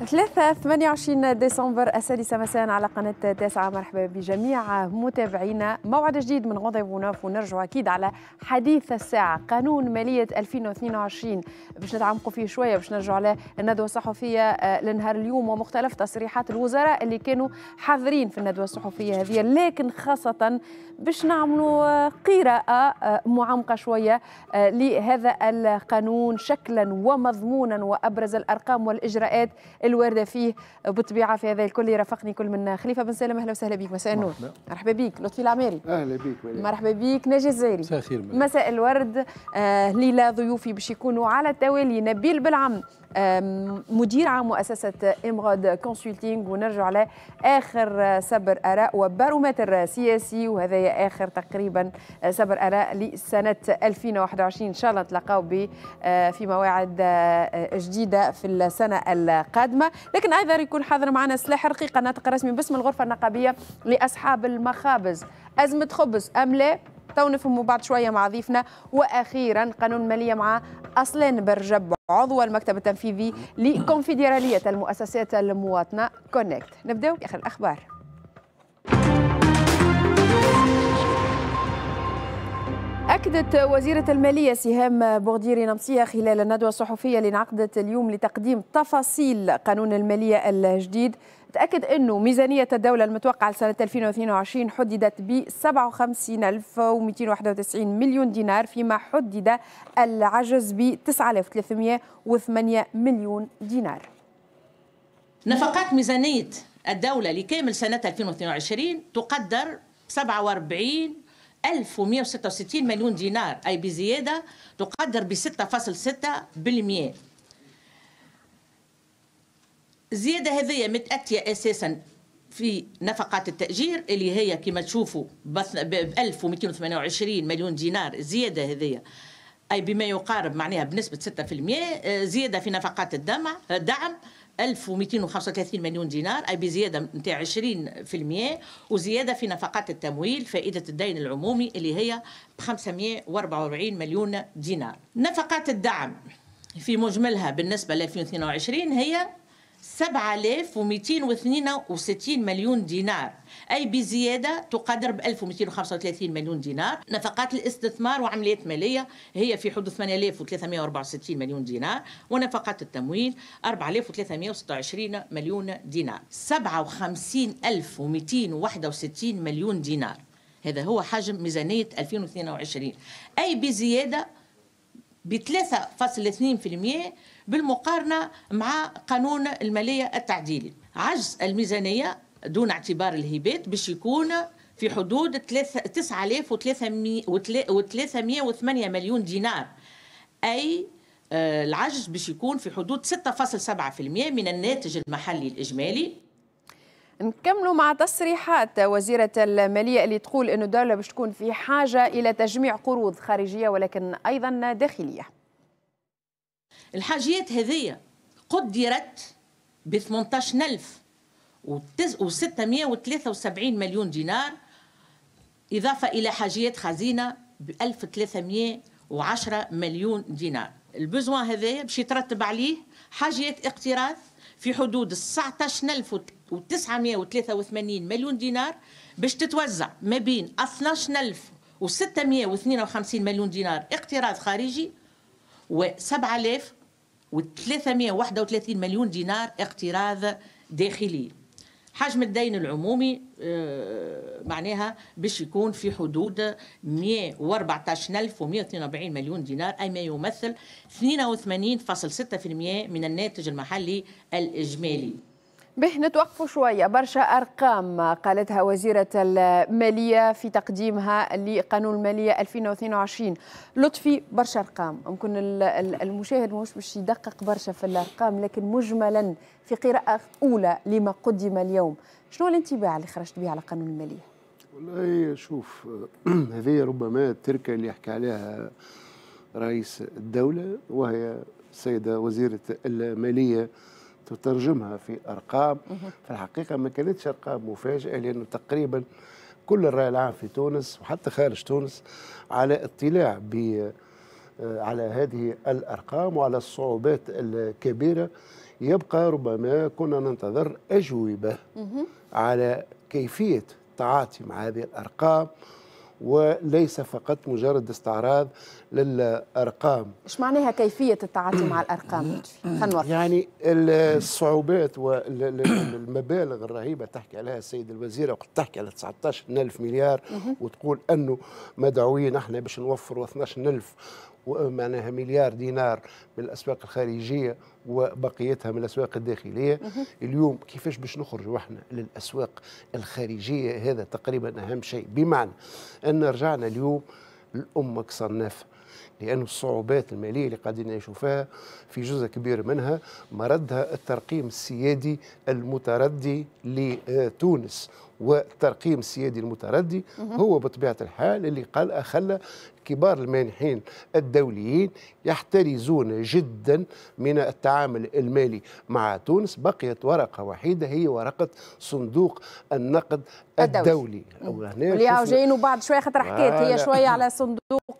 ثلاثة 28 ديسمبر السادسة مساء على قناة تاسعة. مرحبا بجميع متابعينا موعد جديد من غوضي بوناف ونرجع أكيد على حديث الساعة قانون مالية 2022 باش نتعمقوا فيه شوية باش نرجع على الندوة الصحفية آه، لنهار اليوم ومختلف تصريحات الوزراء اللي كانوا حاضرين في الندوة الصحفية هذه. لكن خاصة باش نعملوا آه، قراءة آه، معمقة شوية لهذا القانون شكلا ومضمونا وأبرز الأرقام والإجراءات الوارده فيه بالطبيعه في هذا الكل. يرافقني كل من خليفه بن سالم. أهلا وسهلا بك مساء النور. مرحبا. بك لطفي العماري. أهلا بك مرحبا بك ناجي الزعيري مساء الخير. مساء الورد. آه ليلى ضيوفي باش يكونوا على التوالي. نبيل بالعم مدير عام مؤسسة Emrhod Consulting ونرجع على آخر سبر آراء وبارومتر سياسي وهذا آخر تقريبا سبر آراء لسنة 2021 إن شاء الله نتلاقاو آه، في مواعيد آه، جديدة في السنة القادمة. لكن أيضا يكون حاضر معنا سلاح رقيقة ناطق رسمي باسم الغرفة النقابية لأصحاب المخابز. أزمة خبز أم لا؟ تو نفهموا بعد شوية مع ضيفنا. وأخيرا قانون الماليه مع أصلان برجب. عضو المكتب التنفيذي لكونفدرالية المؤسسات المواطنة Conect نبداو بآخر الأخبار. أكدت وزيرة المالية سهام بوغديري نمسية خلال الندوة الصحفية اللي انعقدت اليوم لتقديم تفاصيل قانون المالية الجديد تأكد أنه ميزانية الدولة المتوقعة لسنة 2022 حددت ب 57291 مليون دينار فيما حدد العجز ب 9308 مليون دينار. نفقات ميزانية الدولة لكامل سنة 2022 تقدر 47 1166 مليون دينار أي بزيادة تقدر ب 6.6% الزياده هذه متأتية أساسا في نفقات التأجير اللي هي كما تشوفوا ب 1228 مليون دينار زيادة هذه. أي بما يقارب معناها بنسبة 6% آه، زيادة في نفقات الدمع دعم 1235 مليون دينار أي بزيادة نتاع 20% وزيادة في نفقات التمويل فائدة الدين العمومي اللي هي ب 544 مليون دينار. نفقات الدعم في مجملها بالنسبة ل 2022 هي 7262 مليون دينار. أي بزيادة تقدر ب 1235 مليون دينار. نفقات الاستثمار وعمليات مالية هي في حدود 8364 مليون دينار ونفقات التمويل 4326 مليون دينار. 57261 مليون دينار. هذا هو حجم ميزانية 2022 أي بزيادة ب 3.2% بالمقارنة مع قانون المالية التعديلي. عجز الميزانية دون اعتبار الهبات باش يكون في حدود 9308 مليون دينار. أي آه، العجز باش يكون في حدود 6.7% من الناتج المحلي الإجمالي. نكملوا مع تصريحات وزيرة المالية اللي تقول أن الدولة باش تكون في حاجة إلى تجميع قروض خارجية ولكن أيضا داخلية. الحاجيات هذه قدرت ب 18673 مليون دينار إضافة إلى حاجيات خزينة ب 1310 مليون دينار. البزوان هذايا باش يترتب عليه حاجيات اقتراض في حدود 19983 مليون دينار باش تتوزع ما بين 12652 مليون دينار اقتراض خارجي و 7331 مليون دينار اقتراض داخلي. حجم الدين العمومي آه، معناها باش يكون في حدود 114142 مليون دينار أي ما يمثل 82.6% من الناتج المحلي الإجمالي. به نتوقفوا شوية برشا أرقام قالتها وزيرة المالية في تقديمها لقانون المالية 2022 لطفي برشا أرقام. ممكن المشاهد مش باش يدقق برشا في الأرقام لكن مجملا في قراءة أولى لما قدم اليوم. شنو الانطباع اللي خرجت به على قانون المالية؟ والله شوف هذه ربما التركة اللي يحكي عليها رئيس الدولة وهي السيدة وزيرة المالية تترجمها في أرقام. في الحقيقة ما كانتش أرقام مفاجئة لأنه تقريبا كل الرأي العام في تونس وحتى خارج تونس على اطلاع ب آه، على هذه الأرقام وعلى الصعوبات الكبيرة. يبقى ربما كنا ننتظر أجوبة على كيفية التعاطي مع هذه الأرقام. وليس فقط مجرد استعراض للأرقام. إيش معناها كيفية التعاطي مع خلينا نوضح يعني الصعوبات والمبالغ الرهيبة تحكي عليها السيد الوزير وقت تحكي على 19 ألف مليار وتقول أنه مدعوين إحنا باش نوفروا 12 ألف معناها مليار دينار من الأسواق الخارجية وبقيتها من الأسواق الداخلية. اليوم كيفاش باش نخرجوا إحنا للأسواق الخارجية؟ هذا تقريبا أهم شيء. بمعنى أن رجعنا اليوم الامه كصنافه لأن الصعوبات المالية اللي قاعدين نشوفها في جزء كبير منها مردها الترقيم السيادي المتردي لتونس. والترقيم السيادي المتردي هو بطبيعة الحال اللي قال خلى كبار المانحين الدوليين يحترزون جدا من التعامل المالي مع تونس. بقيت ورقة وحيدة هي ورقة صندوق النقد الدولي, الدولي. اللي جايين بعد شوية خاطر حكيت هي شوية على صندوق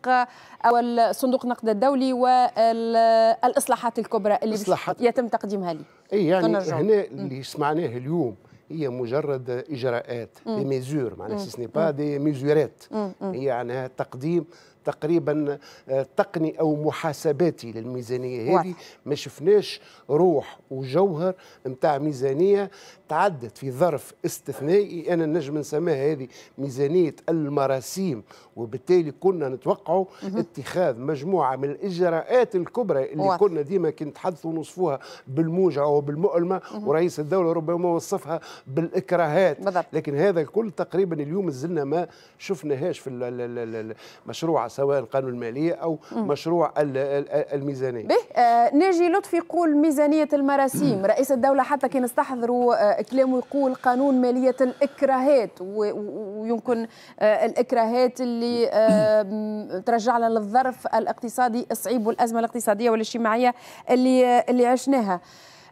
أو صندوق النقد الدولي والإصلاحات الكبرى اللي إصلاحات. يتم تقديمها لي. أي يعني هنا اللي سمعناه اليوم هي مجرد إجراءات des mesures معناها c'est pas des mesurettes هي يعني تقديم تقريبا آه، تقني أو محاسباتي للميزانية. هذه ما شفناش روح وجوهر نتاع ميزانية تعدت في ظرف استثنائي. أنا نجم نسميها هذه ميزانية المراسيم وبالتالي كنا نتوقعوا اتخاذ مجموعة من الإجراءات الكبرى اللي واضح. كنا ديما كي نتحدثوا نوصفوها بالموجعه وبالمؤلمه ورئيس الدولة ربما وصفها بالإكراهات. بالضبط. لكن هذا الكل تقريبا اليوم زلنا ما شفناهاش في المشروع سواء قانون المالية أو مشروع الميزانية. به آه ناجي لطفي يقول ميزانية المراسيم. رئيس الدولة حتى كان استحضروا آه كلامه يقول قانون مالية الإكراهات ويمكن آه الإكراهات اللي آه ترجعنا للظرف الاقتصادي الصعيب والازمه الاقتصادية والاجتماعية اللي اللي عشناها.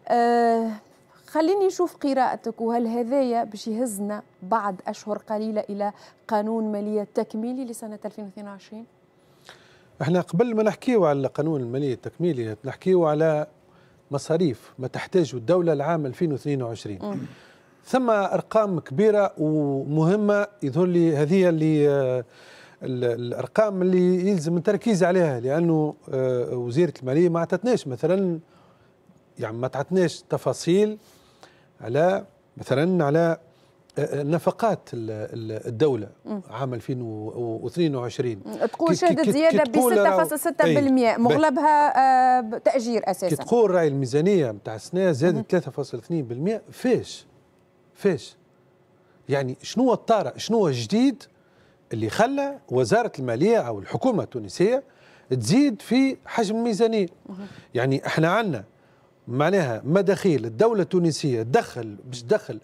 آه خليني نشوف قراءتك وهل هذايا باش يهزنا بعد أشهر قليلة إلى قانون مالية تكميلي لسنة 2022 إحنا قبل ما نحكيو على قانون المالية التكميلي نحكيو على مصاريف ما تحتاجه الدولة لعام 2022 م. ثم أرقام كبيرة ومهمة يظهر لي هذه اللي الأرقام اللي يلزم التركيز عليها لأنه آه، وزيرة المالية ما اعطتناش مثلا يعني ما تعطناش تفاصيل على مثلا على نفقات الدولة عام 2022 تقول شهدت زيادة ب 6.6% مغلبها آه، تأجير أساسا. كي تقول رأي الميزانية نتاع السنة زادت 3.2% فاش فاش يعني شنو الطارئ؟ شنو الجديد اللي خلى وزارة المالية أو الحكومة التونسية تزيد في حجم الميزانية؟ يعني إحنا عندنا معناها مداخيل الدولة التونسية دخل باش تدخل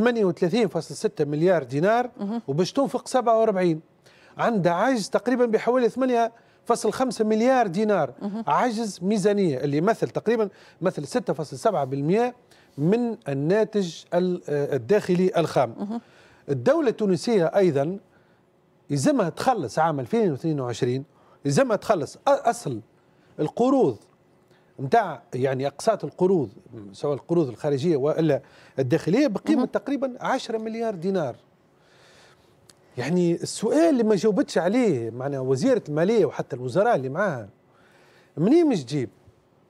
38.6 مليار دينار وباش تنفق 47 عندها عجز تقريبا بحوالي 8.5 مليار دينار. عجز ميزانية اللي يمثل تقريبا مثل 6.7% من الناتج الداخلي الخام. الدولة التونسية أيضا يلزمها تخلص عام 2022 يلزمها تخلص أصل القروض نتاع يعني اقساط القروض سواء القروض الخارجية وإلا الداخلية بقيمة تقريبا 10 مليار دينار. يعني السؤال اللي ما جاوبتش عليه معنا وزيرة المالية وحتى الوزراء اللي معاها منين مش تجيب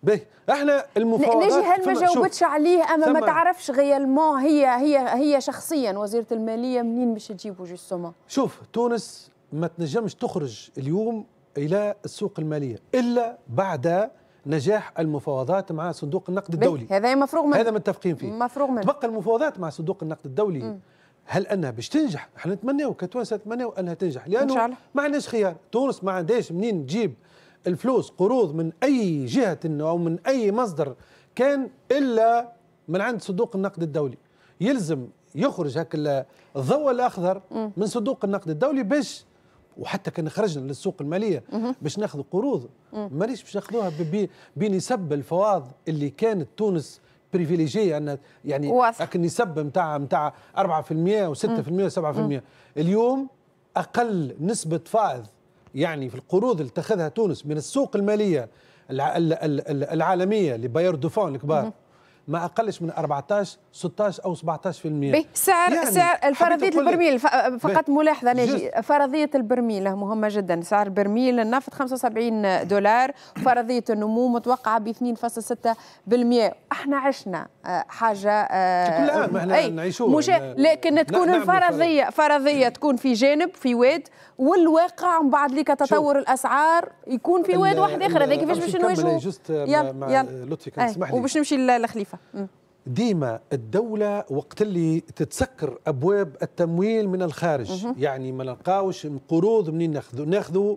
به إحنا المفاوضات نجي هل ما جاوبتش عليه؟ أما ما تعرفش غيالمون هي هي هي شخصيا وزيرة المالية منين مش تجيبه جوستومون شوف تونس ما تنجمش تخرج اليوم إلى السوق المالية إلا بعد نجاح المفاوضات مع صندوق النقد الدولي هذا مفروغ منه هذا متفقين فيه مفروغ منه تبقى المفاوضات مع صندوق النقد الدولي م. هل أنها باش تنجح؟ إحنا نتمناوا كتوانسه نتمناوا أنها تنجح لأنه إن شاء الله. ما عندناش خيار، تونس ما عندهاش منين تجيب الفلوس قروض من أي جهة أو من أي مصدر كان إلا من عند صندوق النقد الدولي. يلزم يخرج هكا الضوء الأخضر من صندوق النقد الدولي باش وحتى كان خرجنا للسوق المالية باش ناخذ قروض. مانيش باش ناخذوها بنسب الفوائد اللي كانت تونس privilégiée ان يعني لكن نسب نتاع نتاع 4% و6% و7% اليوم أقل نسبة فائض يعني في القروض اللي اتخذها تونس من السوق المالية العالمية لباير دوفون الكبار. ما أقلش من 14 16 أو 17% به سعر يعني سعر فرضيه البرميل فقط ملاحظة ناجي فرضية البرميل مهمة جدا. سعر برميل النفط 75 دولار فرضية النمو متوقعة ب 2.6% إحنا عشنا آه، حاجة آه، كل عام إحنا نعيشوها مش لكن تكون الفرضيه فرضية تكون في جانب في واد والواقع من بعد لك تطور الأسعار يكون في واد واحد آخر. هذا كيفاش باش نواجهوا يلا يلا. لطفي كان تسمح لي. وباش نمشي للخليفه ديما الدولة وقت اللي تتسكر أبواب التمويل من الخارج. مه. يعني ما نلقاوش قروض منين ناخذوا ناخذوا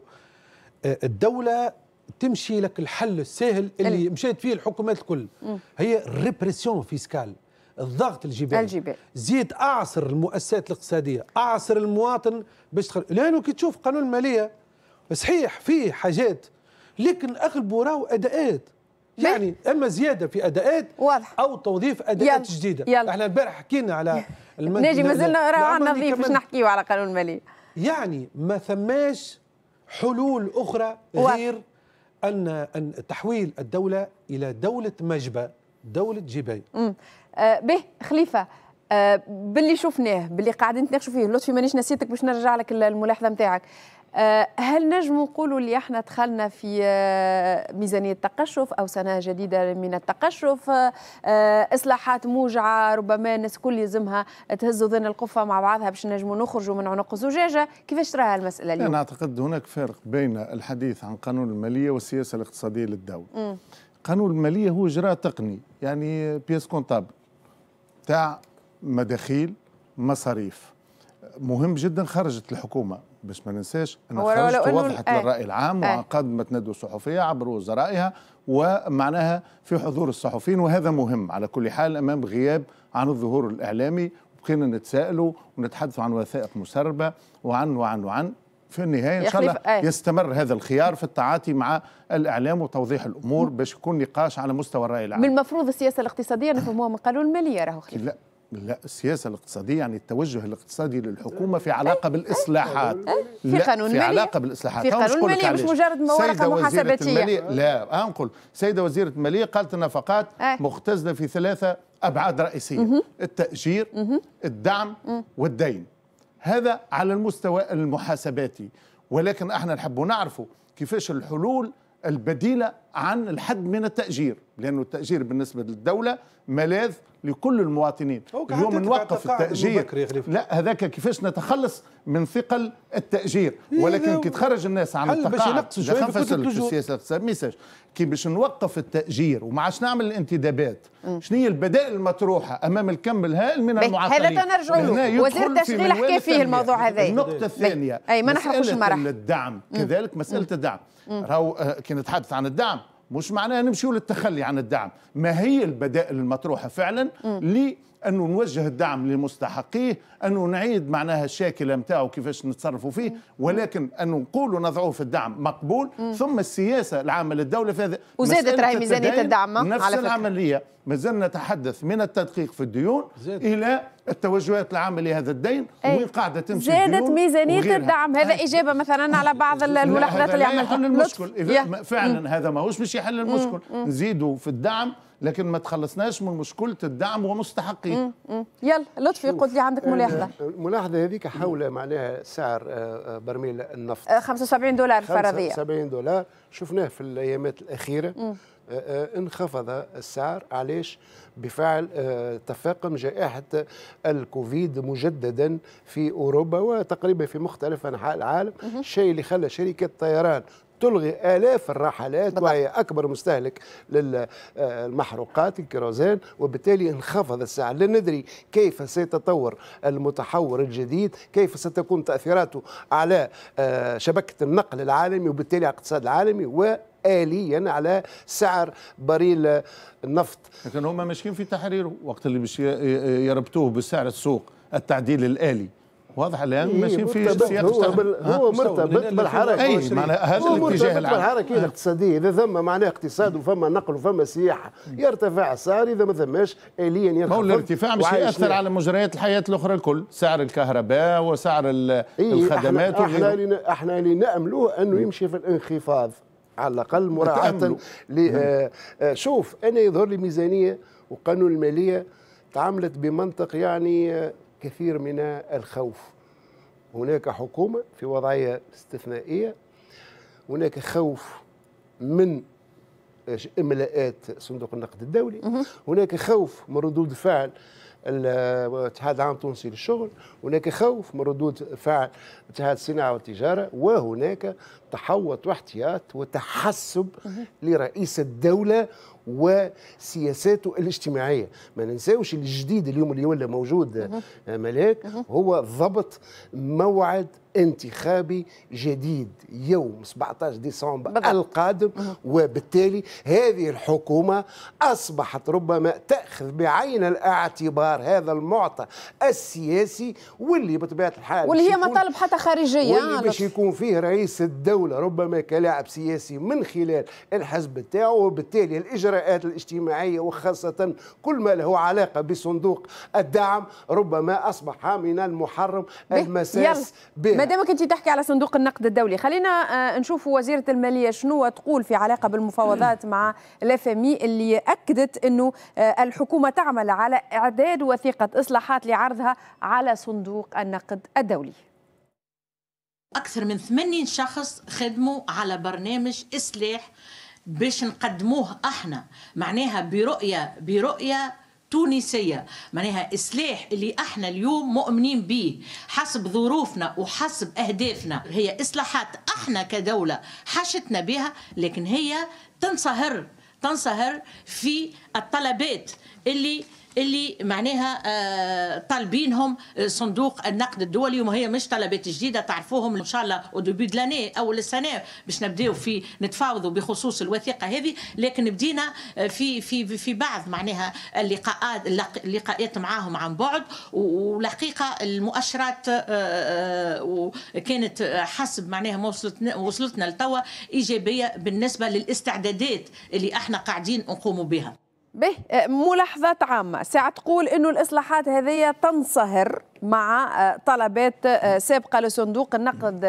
آه، الدولة تمشي لك الحل السهل اللي مشيت فيه الحكومات الكل. مه. هي répression fiscale الضغط الجبائي. الجبائي. زيد أعصر المؤسسات الاقتصادية أعصر المواطن باش تخل... لأنه كي تشوف قانون المالية صحيح فيه حاجات لكن أغلبه راهو أداءات. يعني أما زيادة في أداءات واضح. أو توظيف أداءات يلا. جديدة. يلا. إحنا البارح حكينا على. ناجي مازلنا راه عندنا ضيف باش نحكيو على قانون الماليه يعني ما ثماش حلول أخرى غير ان أن تحويل الدولة إلى دولة مجبى دولة جباي آه به خليفة آه باللي شفناه باللي قاعدين نتناقشوا فيه لطفي مانيش نسيتك باش نرجع لك الملاحظة نتاعك هل نجم نقولوا اللي إحنا دخلنا في آه، ميزانية تقشف أو سنة جديدة من التقشف؟ آه، إصلاحات موجعة ربما الناس كل يلزمها تهز وذن القفة مع بعضها باش نجموا نخرجوا من عنق الزجاجه كيفاش تراها المسألة اليوم؟ أنا أعتقد هناك فرق بين الحديث عن قانون المالية والسياسة الاقتصادية للدولة. قانون المالية هو إجراء تقني يعني pièce comptable تاع مداخيل مصاريف. مهم جدا خرجت الحكومة. باش ما ننساش أن خرجت وضحت آه. للرأي العام آه. وقدمت ندوه صحفيه عبر وزرائها ومعناها في حضور الصحفيين وهذا مهم على كل حال أمام غياب عن الظهور الإعلامي بقينا نتساءلوا ونتحدثوا عن وثائق مسربة وعن وعن وعن في النهاية إن شاء الله آه. يستمر هذا الخيار في التعاطي مع الإعلام وتوضيح الأمور باش يكون نقاش على مستوى الرأي العام من المفروض السياسة الاقتصادية نفهموها من قانون الماليه راهو لا لا السياسة الاقتصادية يعني التوجه الاقتصادي للحكومة في علاقة بالإصلاحات. في قانون في علاقة بالإصلاحات. في قانون المالية مش مجرد ورقة محاسباتية. لا أنقل سيدة وزيرة المالية قالت النفقات مختزنة في ثلاثة أبعاد رئيسية. التأجير الدعم والدين. هذا على المستوى المحاسباتي. ولكن إحنا نحب نعرفه كيفاش الحلول البديلة عن الحد من التأجير لأنه التأجير بالنسبة للدولة ملاذ لكل المواطنين. اليوم نوقف التأجير. لا هذاك كيفاش نتخلص من ثقل التأجير؟ إيه، ولكن كي تخرج الناس عن التقاعد في السياسة كي باش نوقف التأجير وما عادش نعمل الانتدابات؟ شنو هي البدائل المطروحة أمام الكم الهائل من المعطلين هذا نرجع له. وزير التشغيل حكى فيه الموضوع هذا. النقطة الثانية أي ما نحرقوش المرح الدعم كذلك مسألة الدعم. راهو آه، كي نتحدث عن الدعم مش معناها نمشيو للتخلي عن الدعم. ما هي البدائل المطروحة فعلا أنه نوجه الدعم لمستحقيه أنه نعيد معناها الشاكلة نتاعو كيفاش نتصرفوا فيه ولكن أنه نقولوا نضعوه في الدعم مقبول. ثم السياسة العامة للدولة في هذا وزادت راهي ميزانية الدعم نفس على العملية. ما زلنا نتحدث من التدقيق في الديون زاد. إلى التوجهات العامة لهذا الدين وين قاعدة تمشي زادت ميزانية الدعم. هذا إجابة مثلا على بعض الملاحظات اللي عملتها يحل المشكل. إذا فعلا هذا ماهوش باش يحل المشكل. نزيدوا في الدعم لكن ما تخلصناش من مشكلة الدعم ومستحقيه يلا لطفي قلت لي عندك ملاحظة. الملاحظه هذيك حول معناها سعر آه، آه، برميل النفط. 75 دولار فرضيه 75 دولار. شفناه في الأيامات الأخيرة. مم. آه، انخفض السعر. علاش؟ بفعل تفاقم جائحة الكوفيد مجددا في أوروبا وتقريبا في مختلف أنحاء العالم. الشيء اللي خلى شركات الطيران تلغي آلاف الرحلات بالضبط. وهي أكبر مستهلك للمحروقات الكيروزين وبالتالي انخفض السعر. لا ندري كيف سيتطور المتحور الجديد كيف ستكون تأثيراته على آه، شبكة النقل العالمي وبالتالي على الاقتصاد العالمي و آليا على سعر بريل النفط. لكن هم ماشيين في تحريره وقت اللي باش يربطوه بسعر السوق التعديل الآلي. واضح الآن ماشيين في سياق هو, بال... هو مرتبط بالحركة. أي معناها هذا الاتجاه العام. بالحركة الاقتصاديه إذا ثم معناه اقتصاد وفما نقل وفما سياحه يرتفع السعر إذا ما ثماش اليا ينخفض هو الارتفاع مش يأثر على مجريات الحياة الأخرى الكل. سعر الكهرباء وسعر الخدمات إحنا إحنا اللي إحنا اللي ناملوه انه يمشي في الانخفاض. على الأقل مراعاة آه آه شوف أنا يظهر لي ميزانية وقانون المالية تعاملت بمنطق يعني آه كثير من الخوف. هناك حكومة في وضعية استثنائية. هناك خوف من إملاءات صندوق النقد الدولي. هناك خوف من ردود فعل الاتحاد العام التونسي للشغل هناك خوف من ردود فعل اتحاد الصناعة والتجارة وهناك تحوط واحتياط وتحسب لرئيس الدولة وسياساته الاجتماعية. ما ننساوش الجديد اليوم اللي ولا موجود ملاك هو ضبط موعد انتخابي جديد يوم 17 ديسمبر بالضبط. القادم. وبالتالي هذه الحكومة أصبحت ربما تأخذ بعين الاعتبار هذا المعطى السياسي واللي بطبيعة الحال واللي هي مطالب حتى خارجية. واللي باش يكون فيه رئيس الدولة ربما كلاعب سياسي من خلال الحزب تاعه وبالتالي الإجراءات الاجتماعية وخاصة كل ما له علاقة بصندوق الدعم ربما أصبح من المحرم المساس به. دامك انت تحكي على صندوق النقد الدولي. خلينا آه، نشوف وزيرة المالية شنو تقول في علاقة بالمفاوضات مع الاف اللي أكدت إنه آه، الحكومة تعمل على إعداد وثيقة إصلاحات لعرضها على صندوق النقد الدولي. أكثر من 80 شخص خدموا على برنامج إصلاح باش نقدموه إحنا. معناها برؤية برؤية تونسية معناها إصلاح اللي إحنا اليوم مؤمنين به حسب ظروفنا وحسب أهدافنا هي إصلاحات إحنا كدولة حشتنا بها لكن هي تنصهر تنصهر في الطلبات اللي اللي معناها آه، طالبينهم آه، صندوق النقد الدولي وهي مش طلبات جديدة تعرفوهم إن شاء الله ودوبي لاني أول السنة باش نبداو في نتفاوضوا بخصوص الوثيقة هذه. لكن بدينا آه، في في في بعض معناها اللقاءات اللقاءات معاهم عن بعد والحقيقة المؤشرات كانت حسب معناها وصلتنا وصلتنا لتوا إيجابية بالنسبة للاستعدادات اللي إحنا قاعدين نقوموا بها. به آه، ملاحظات عامة. ساعة تقول أنه الإصلاحات هذه تنصهر مع آه، طلبات آه، سابقة لصندوق النقد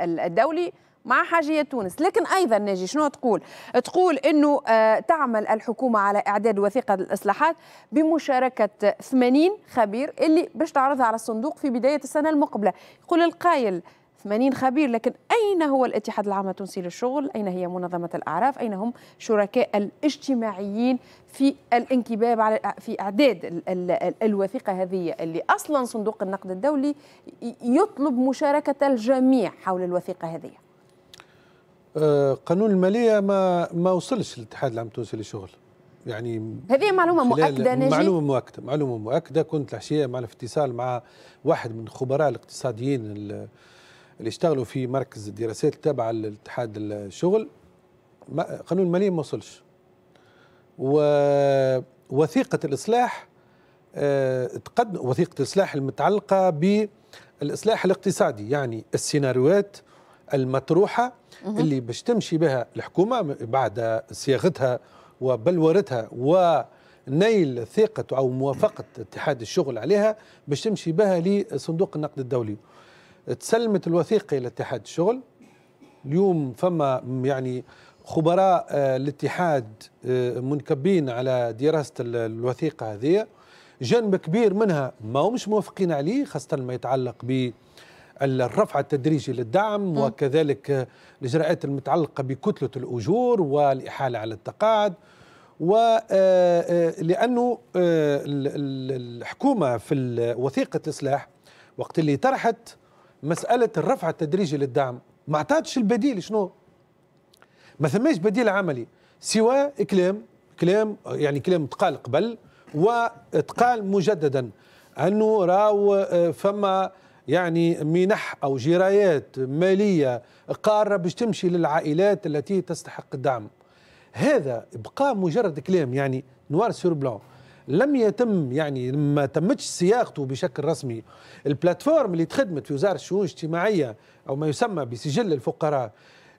الدولي مع حاجية تونس. لكن أيضا ناجي شنو تقول؟ تقول أنه تعمل الحكومة على إعداد وثيقة الإصلاحات بمشاركة 80 خبير اللي باش تعرضها على الصندوق في بداية السنة المقبلة. يقول القايل 80 خبير لكن أين هو الاتحاد العام التونسي للشغل؟ أين هي منظمة الأعراف؟ أين هم شركاء الاجتماعيين في الانكباب على في إعداد ال ال الوثيقة هذه اللي أصلا صندوق النقد الدولي يطلب مشاركة الجميع حول الوثيقة هذه. آه، قانون المالية ما ما وصلش للاتحاد العام التونسي للشغل. يعني هذه معلومة مؤكدة نجي معلومة مؤكدة معلومة مؤكدة. كنت العشية معنا في اتصال مع واحد من خبراء الاقتصاديين اللي اشتغلوا في مركز الدراسات التابع للاتحاد الشغل قانون المالية ما وصلش. ووثيقة الإصلاح آه تقدم وثيقة الإصلاح المتعلقة بالإصلاح الاقتصادي يعني السيناريوهات المطروحة اللي باش تمشي بها الحكومة بعد صياغتها وبلورتها ونيل ثقة أو موافقة اتحاد الشغل عليها باش تمشي بها لصندوق النقد الدولي. تسلمت الوثيقة إلى اتحاد الشغل. اليوم فما يعني خبراء آه، الاتحاد آه، منكبين على دراسة الوثيقة هذه. جانب كبير منها ما همش موافقين عليه خاصة ما يتعلق ب الرفع التدريجي للدعم وكذلك الإجراءات المتعلقة بكتلة الأجور والإحالة على التقاعد. ولأنه آه، الحكومة في وثيقة الإصلاح وقت اللي طرحت مسألة الرفع التدريجي للدعم ما أعطاتش البديل شنو؟ ما ثماش بديل عملي سوى كلام كلام يعني كلام تقال قبل وتقال مجددا أنه راو آه، فما يعني منح أو جرايات مالية قارة باش تمشي للعائلات التي تستحق الدعم. هذا بقى مجرد كلام يعني noir sur blanc. لم يتم يعني ما تمتش صياغته بشكل رسمي. ال plateforme اللي تخدمت في وزارة الشؤون الاجتماعية أو ما يسمى بسجل الفقراء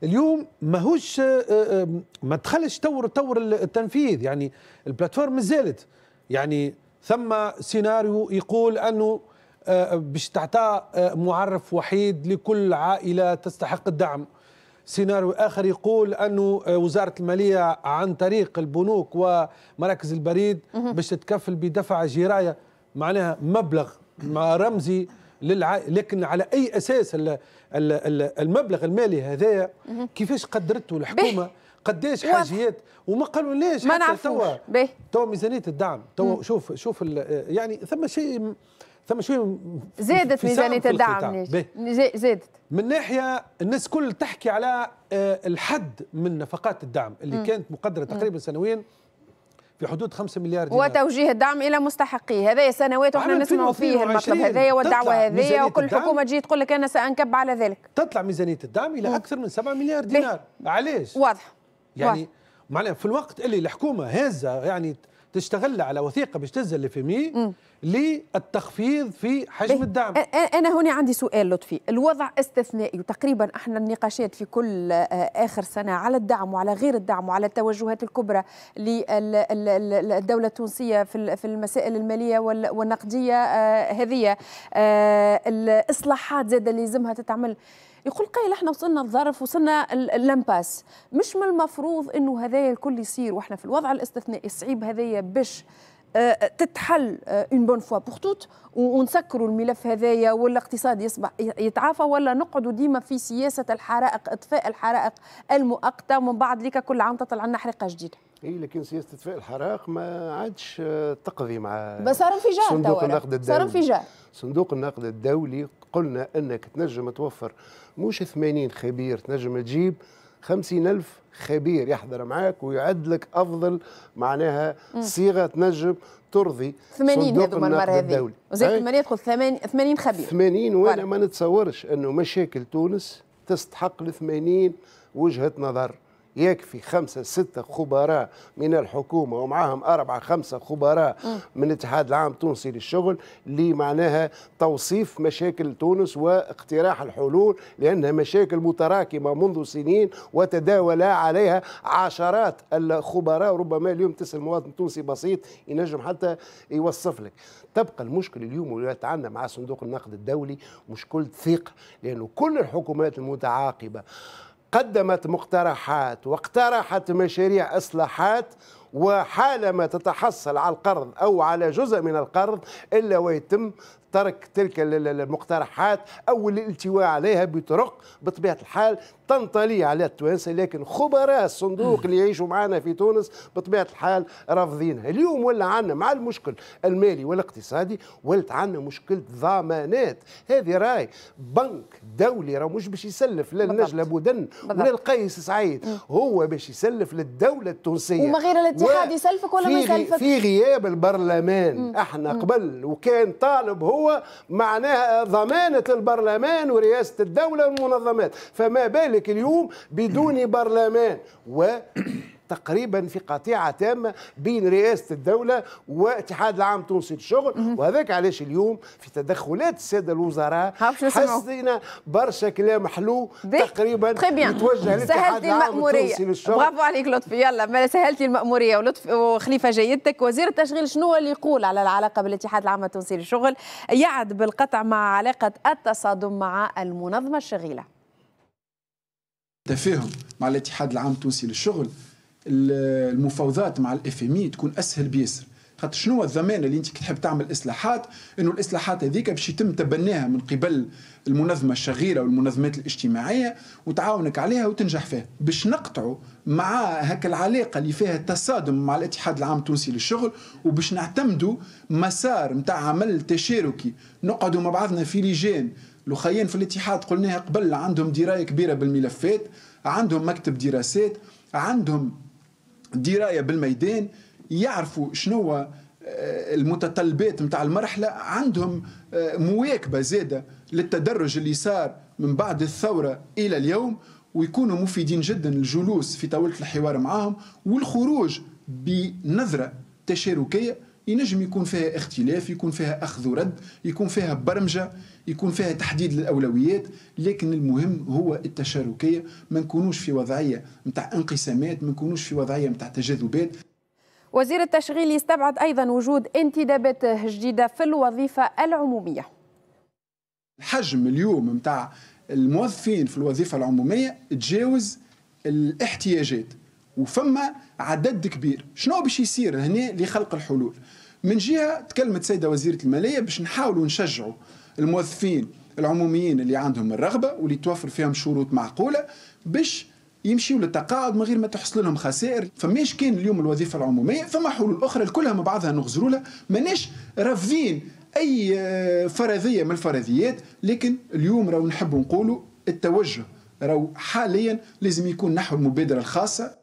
اليوم ماهوش آه، آه، ما دخلش طور طور التنفيذ. يعني ال plateforme مازالت يعني ثم سيناريو يقول أنه آه، باش تعطى معرف وحيد لكل عائلة تستحق الدعم. سيناريو آخر يقول انه وزارة المالية عن طريق البنوك ومراكز البريد باش تتكفل بدفع جراية معناها مبلغ رمزي للع... لكن على أي أساس المبلغ المالي هذايا كيفاش قدرته الحكومة؟ قداش حاجيات؟ وما قالوا ليش ما نعرفوش. توا. ميزانية الدعم. توا شوف شوف يعني ثم شيء ثم شوية زادت ميزانية الدعم زادت. من ناحية الناس كل تحكي على آه، الحد من نفقات الدعم اللي م. كانت مقدرة تقريبا سنويا في حدود 5 مليار دينار. وتوجيه الدعم إلى مستحقيه. هذه سنوات وإحنا نسمع فيه المطلب هذايا والدعوة هذه وكل حكومة تجي تقول لك أنا سأنكب على ذلك. تطلع ميزانية الدعم إلى أكثر من 7 مليار دينار. علاش واضح. يعني معناها في الوقت اللي الحكومة هازه يعني تشتغل على وثيقة باش تنزل لفمي للتخفيض في حجم الدعم. أنا هنا عندي سؤال لطفي. الوضع استثنائي وتقريبا إحنا النقاشات في كل آه، آخر سنة على الدعم وعلى غير الدعم وعلى التوجهات الكبرى للدوله التونسية في المسائل المالية والنقدية آه، هذه آه، الإصلاحات زاد اللي لازمها تتعمل. يقول قايل إحنا وصلنا الظرف وصلنا ل l'impasse. مش من المفروض إنه هذايا الكل يصير وإحنا في الوضع الاستثنائي الصعيب هذايا باش آه، تتحل une bonne fois pour toutes ونسكروا الملف هذايا والاقتصاد يصبح يتعافى ولا نقعدوا ديما في سياسة الحرائق إطفاء الحرائق المؤقتة ومن بعد ليك كل عام تطلع لنا حريقة جديدة. إي لكن سياسة اطفاء الحرائق ما عادش آه، تقضي مع بس صار انفجار صندوق النقد الدولي. صار انفجار. صندوق النقد الدولي قلنا أنك تنجم توفر مش 80 خبير تنجم تجيب خمسين ألف خبير يحضر معاك ويعد لك أفضل معناها صيغة تنجم ترضي 80 هذوما المرة هذه. وزيد 8 يدخل 80 خبير. 80 وأنا ما نتصورش أنه مشاكل تونس تستحق ل 80 وجهة نظر. يكفي خمسة ستة خبراء من الحكومة ومعهم أربعة خمسة خبراء من الاتحاد العام التونسي للشغل اللي معناها توصيف مشاكل تونس واقتراح الحلول لأنها مشاكل متراكمة منذ سنين وتداول عليها عشرات الخبراء. ربما اليوم تسأل مواطن تونسي بسيط ينجم حتى يوصف لك. تبقى المشكلة اليوم اللي عندنا مع صندوق النقد الدولي مشكلة ثقة لأنه كل الحكومات المتعاقبة قدمت مقترحات واقترحت مشاريع إصلاحات وحالما تتحصل على القرض أو على جزء من القرض إلا ويتم ترك تلك المقترحات أو الالتواء عليها بطرق بطبيعة الحال تنطلي على التوانسة لكن خبراء الصندوق اللي يعيشوا معنا في تونس بطبيعة الحال رافضينها. اليوم ولا عندنا مع المشكل المالي والاقتصادي ولت عندنا مشكله ضمانات. هذه راي بنك دولي راه مش باش يسلف لا النجله بودن ولا القيس سعيد. هو باش يسلف للدولة التونسية. وما غير الاتحاد يسلفك ولا ما يسلفك؟ في غياب البرلمان. أحنا قبل وكان طالب هو معناها ضمانة البرلمان ورئاسة الدولة والمنظمات. فما بالك اليوم بدون برلمان؟ و تقريبا في قطيعة تامة بين رئاسة الدولة واتحاد العام التونسي للشغل. وهذاك علاش اليوم في تدخلات السادة الوزراء حسينا برشا كلام حلو تقريبا يتوجه للاتحاد العام التونسي للشغل. برافو عليك لطفي. يلا ما سهلتي المأمورية. ولطفي وخليفة جيدتك وزير التشغيل شنو اللي يقول على العلاقة بالاتحاد العام التونسي للشغل؟ يعد بالقطع مع علاقة التصادم مع المنظمة الشغيلة. تفاهم مع الاتحاد العام التونسي للشغل. المفاوضات مع الإف إم تكون أسهل بيسر. خاطر شنو الضمان اللي أنت تحب تعمل إصلاحات؟ إنه الإصلاحات هذيك باش يتم تبناها من قبل المنظمة الشغيله والمنظمات الاجتماعية وتعاونك عليها وتنجح فيها. باش نقطعوا مع هكا العلاقة اللي فيها تصادم مع الاتحاد العام التونسي للشغل وباش نعتمدوا مسار نتاع عمل تشاركي. نقعدوا مع بعضنا في لجان. الاخيين في الاتحاد قلناها قبل عندهم دراية كبيرة بالملفات عندهم مكتب دراسات عندهم دراية بالميدان يعرفوا شنو آه، المتطلبات نتاع المرحلة. عندهم آه، مواكبة زادة للتدرج اللي صار من بعد الثورة إلى اليوم ويكونوا مفيدين جدا الجلوس في طاولة الحوار معهم والخروج بنظرة تشاركية ينجم يكون فيها اختلاف يكون فيها أخذ ورد يكون فيها برمجة يكون فيها تحديد للأولويات لكن المهم هو التشاركية. ما نكونوش في وضعية نتاع انقسامات ما نكونوش في وضعية نتاع تجاذبات. وزير التشغيل يستبعد أيضا وجود انتدابات جديدة في الوظيفة العمومية. الحجم اليوم نتاع الموظفين في الوظيفة العمومية تجاوز الاحتياجات. وفما عدد كبير. شنو باش يصير هنا لخلق الحلول؟ من جهة تكلمت سيدة وزيرة المالية باش نحاولوا نشجعوا الموظفين العموميين اللي عندهم الرغبة واللي توفر فيهم شروط معقولة باش يمشيوا للتقاعد من غير ما تحصل لهم خسائر. فماش كان اليوم الوظيفة العمومية فما حلول أخرى كلها مع بعضها نغزروا لها. ماناش رافضين أي آه، فرضية من الفرضيات لكن اليوم راهو نحب نقولوا التوجه راهو حاليا لازم يكون نحو المبادرة الخاصة.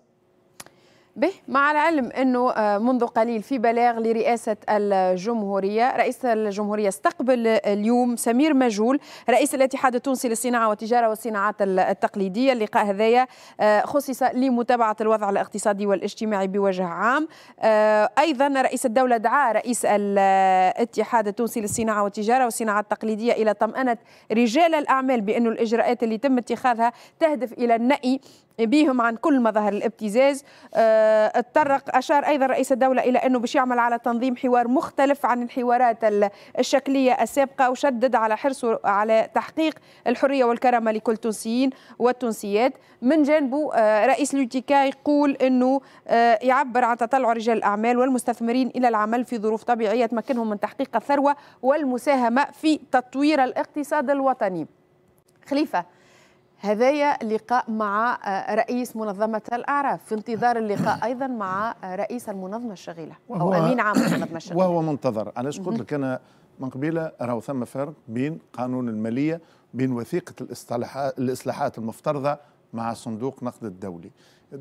به مع العلم أنه آه، منذ قليل في بلاغ لرئاسة الجمهورية، رئيس الجمهورية استقبل اليوم سمير مجول رئيس الاتحاد التونسي للصناعة والتجارة والصناعات التقليدية، اللقاء هذايا آه، خصص لمتابعة الوضع الاقتصادي والاجتماعي بوجه عام. آه، أيضا رئيس الدولة دعا رئيس الاتحاد التونسي للصناعة والتجارة والصناعات التقليدية إلى طمأنة رجال الأعمال بانه الإجراءات اللي تم اتخاذها تهدف إلى النأي بهم عن كل مظاهر الابتزاز. اتطرق أشار أيضا رئيس الدولة إلى أنه باش يعمل على تنظيم حوار مختلف عن الحوارات الشكلية السابقة وشدد على حرصه على تحقيق الحرية والكرامة لكل التونسيين والتونسيات. من جانبه آه، رئيس لوتيكا يقول أنه آه، يعبر عن تطلع رجال الأعمال والمستثمرين إلى العمل في ظروف طبيعية تمكنهم من تحقيق الثروة والمساهمة في تطوير الاقتصاد الوطني. خليفة هذايا لقاء مع آه، رئيس منظمة الأعراف. في انتظار اللقاء أيضا مع آه، رئيس المنظمة الشغيلة أو أمين عام المنظمة الشغيلة. وهو منتظر. علاش قلت لك أنا من قبيلة راهو ثم فرق بين قانون المالية بين وثيقة الإصلاحات المفترضة مع صندوق نقد الدولي.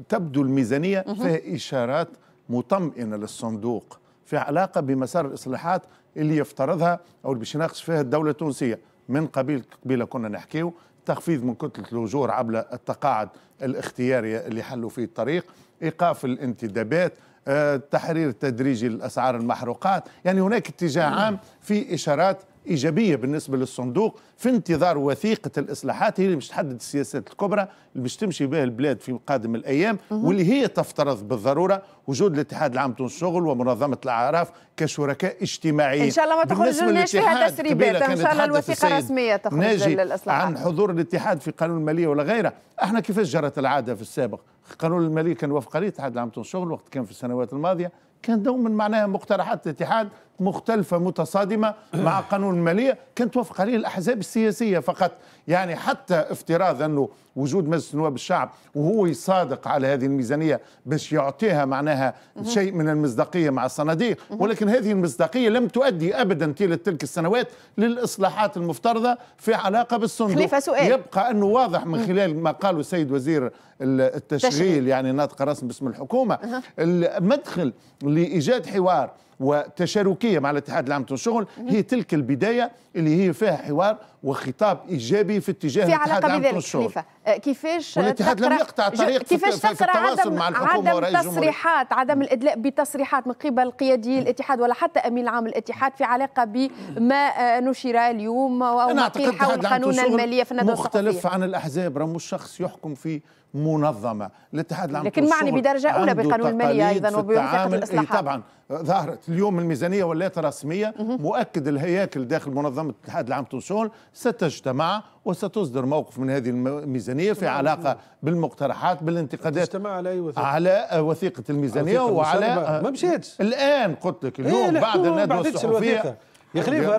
تبدو الميزانية فيها إشارات مطمئنة للصندوق في علاقة بمسار الإصلاحات اللي يفترضها أو اللي باش يناقش فيها الدولة التونسية. من قبيل قبيلة كنا نحكيو تخفيض من كتلة الأجور عبر التقاعد الاختياري اللي حلوا فيه الطريق إيقاف الانتدابات آه، تحرير تدريجي للأسعار المحروقات. يعني هناك اتجاه عام في إشارات إيجابية بالنسبة للصندوق في انتظار وثيقة الإصلاحات هي اللي باش تحدد السياسات الكبرى اللي باش تمشي بها البلاد في قادم الأيام واللي هي تفترض بالضرورة وجود الاتحاد العام تونس الشغل ومنظمة الأعراف كشركاء اجتماعيين. إن شاء الله ما تخرج لناش فيها تسريبات إن شاء الله الوثيقة الرسمية تخرج للإصلاحات. عن حضور الاتحاد في قانون المالية ولا غيره. إحنا كيفاش جرت العادة في السابق؟ قانون المالية كان وفق الاتحاد العام تونس الشغل وقت كان في السنوات الماضية كان دوما معناها مقترحات الاتحاد مختلفة متصادمة مع قانون المالية. كانت توافق عليه الأحزاب السياسية فقط. يعني حتى افتراض أنه وجود مجلس نواب الشعب وهو يصادق على هذه الميزانية باش يعطيها معناها شيء من المصداقية مع الصناديق. ولكن هذه المصداقية لم تؤدي أبدا طيلة تلك السنوات للإصلاحات المفترضة في علاقة بالصندوق. سؤال. يبقى أنه واضح من خلال ما قاله السيد وزير التشغيل يعني ناطق رسم باسم الحكومة المدخل لإيجاد حوار وتشاركية مع الاتحاد العام للشغل. هي تلك البداية اللي هي فيها حوار وخطاب إيجابي في اتجاه في الاتحاد العام للشغل آه، كيفاش والاتحاد لم يقطع طريق كيفاش في, في التواصل مع الحكومة عدم تصريحات عدم الإدلاء بتصريحات من قبل قيادي الاتحاد ولا حتى أمين عام الاتحاد في علاقة بما آه، نشر اليوم وما قيل حول قانون المالية في الندوة مختلف عن الأحزاب. راه مش شخص يحكم في منظمة. الاتحاد العام لكن معني بدرجة أولى بقانون الماليه أيضا وبوثيقه الإصلاحات. طبعا. ظهرت اليوم الميزانية ولات رسميه مؤكد الهياكل داخل منظمة الاتحاد العام تونسول ستجتمع وستصدر موقف من هذه الميزانية في علاقة بالمقترحات بالانتقادات تجتمع على أي وثيقة؟ على وثيقة الميزانية وعلى ما مشيتش. الآن قلت لك اليوم إيه بعد الندوة الصحفية يا خليفة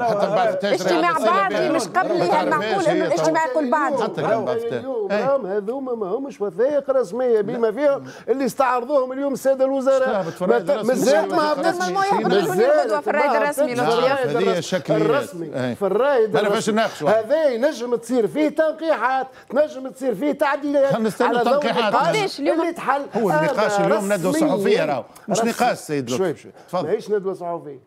اجتماع بعضي مش قبلها معقول انه الاجتماع يكون بعضي اليوم هذوما ما همش وثائق رسمية بما فيهم اللي استعرضوهم اليوم الساده الوزراء. مازال ما مازال في الرائد الرسمي. هذه شكليات الرسمي. في الرائد ما باش نناقشوا. هذا ينجم تصير فيه تنقيحات تنجم تصير فيه تعديلات خلينا نستنى التنقيحات علاش اليوم اللي تحل هو النقاش اليوم ندوة صحفية راهو. مش نقاش سيد لطفي. تفضل. ماهيش ندوة صحفية؟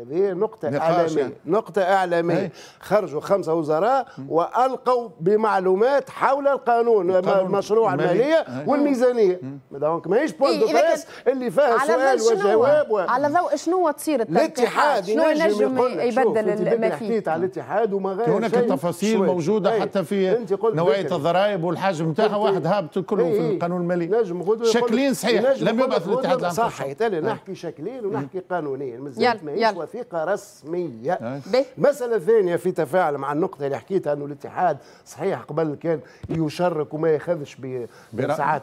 هذه نقطة إعلامية. نقطة إعلامية. خرجوا خمسة وزراء وألقوا بمعلومات حول القانون مشروع المالية والميزانية. donc ماهيش point de presse اللي فيها سؤال وجواب و... على ضوء شنو تصير الاتحاد شنو ينجم يبدل ما حكيت على الاتحاد وما غير هناك تفاصيل موجودة حتى في نوعية الضرائب والحجم نتاعها واحد هابط كله في القانون المالي. نجم شكلين صحيح. لم يبعث الاتحاد العام صح نحكي شكلين ونحكي قانونيا مازالت ماهيش وثيقة رسمية. المساله الثانية في تفاعل مع النقطة اللي حكيتها إنه الاتحاد صحيح قبل كان يشرك وما يأخذش ساعات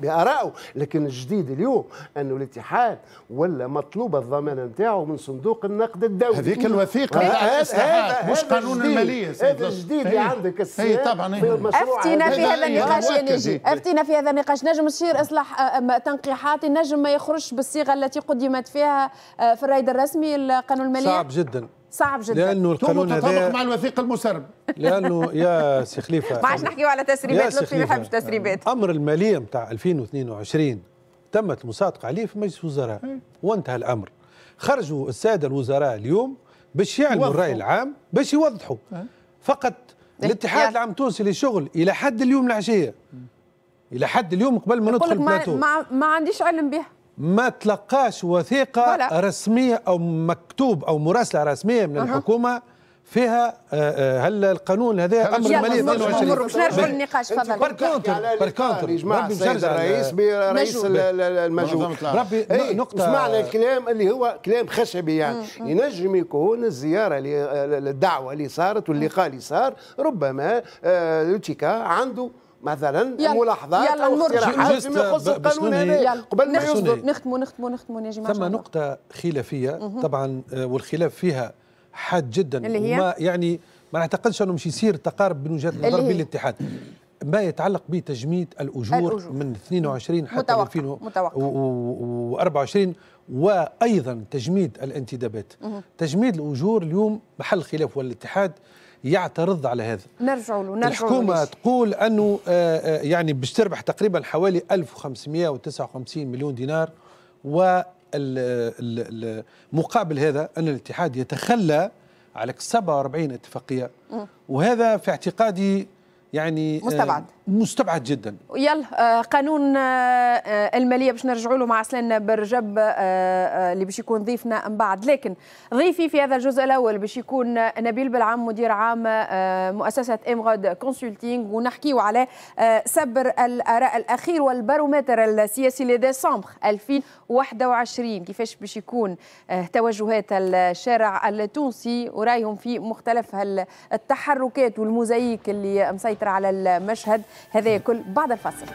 بآرائه. لكن الجديد اليوم إنه الاتحاد ولا مطلوب الضمانه نتاعو من صندوق النقد الدولي. هذيك الوثيقة. الاصلاحات مش قانون المالية هذا الجديد اللي عندك هي طبعا أفتينا في هذا النقاش يا نجي أفتينا في هذا النقاش. نجم تصير إصلاح تنقيحات. نجم ما يخرجش بالصيغة التي قدمت فيها في الرايد الرسمي. القانون المالي صعب جدا. صعب جدا. لأنه القانون هذا مع الوثيقه المسرب. لأنه يا سي خليفة. ما عادش نحكيو على تسريبات لطفي ما يحبش تسريبات. أمر المالية نتاع 2022 تمت المصادقة عليه في مجلس الوزراء. وانتهى الأمر. خرجوا السادة الوزراء اليوم باش يعلموا الرأي العام باش يوضحوا. فقط الاتحاد العام التونسي للشغل إلى حد اليوم العشية. إلى حد اليوم قبل ما ندخل ما, ما, ما عنديش علم بها. ما تلقاش وثيقة ولا. رسمية أو مكتوب أو مراسلة رسمية من أه. الحكومة فيها هل القانون هذا أمر الماليه 22 باش نرجعوا للنقاش؟ تفضل. par contre par contre يجمع السيد الرئيس برئيس المجهول. ربي نقطة. سمعنا الكلام اللي هو كلام خشبي يعني. ينجم يكون الزيارة الدعوه اللي صارت واللقاء اللي صار ربما لوتيكا عنده مثلا يلا ملاحظات يلا أو اقتراحات فيما يخص القانون هذا. قبل ما يصدر. نختموا نختموا نختموا يا جماعة ثم نقطة خلافية. طبعا والخلاف فيها حاد جدا. اللي هي؟ وما يعني ما نعتقدش أنه مش يصير تقارب بين وجهات النظر بين الاتحاد ما يتعلق بتجميد الأجور, الأجور. من 22 حتى متوقع. 2024 وأيضا تجميد الانتدابات. تجميد الأجور اليوم محل خلاف والاتحاد يعترض على هذا. نرجع له نرجع الحكومة له تقول أنه يعني باش تربح تقريبا حوالي 1559 مليون دينار ومقابل هذا أن الاتحاد يتخلى على 47 اتفاقية. وهذا في اعتقادي يعني مستبعد. مستبعد جدا. يلا قانون المالية باش نرجعوا له مع سلان برجب اللي باش يكون ضيفنا من بعد. لكن ضيفي في هذا الجزء الأول باش يكون نبيل بالعم مدير عام مؤسسة Emrhod Consulting ونحكيو على سبر الآراء الأخير والبارومتر السياسي لديسمبر 2021 كيفاش باش يكون توجهات الشارع التونسي ورأيهم في مختلف التحركات والموزايك اللي مسيطرة على المشهد. هذا كل بعد الفاصل.